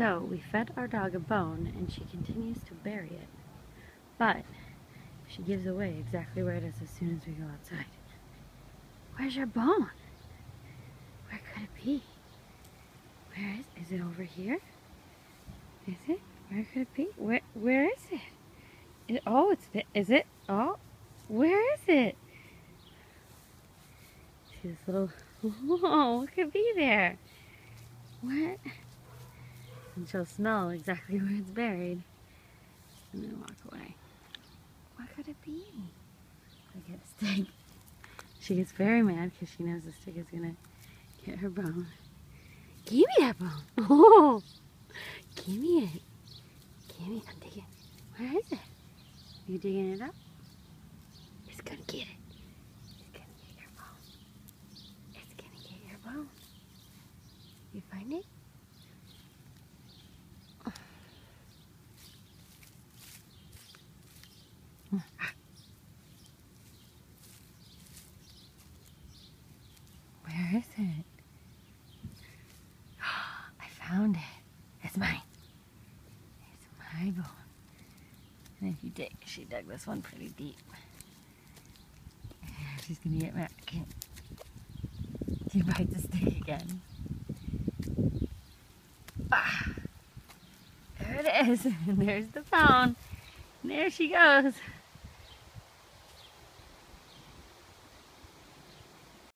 So we fed our dog a bone and she continues to bury it. But she gives away exactly where it is as soon as we go outside. Where's your bone? Where could it be? Where is is it over here? Is it? Where could it be? Where where is it? it oh it's the, is it? Oh where is it? See this little whoa, what could be there? What? And she'll smell exactly where it's buried. And then walk away. What could it be? I get a stick. She gets very mad because she knows the stick is going to get her bone. Give me that bone. Oh, give me it. Give me, I'm digging. Where is it? You digging it up? It's going to get it. It's going to get your bone. It's going to get your bone. You find it? Where is it? I found it. It's mine. It's my bone. And if you dig, she dug this one pretty deep. She's gonna get back. She bites the stick again. Ah, there it is. And there's the phone. And there she goes.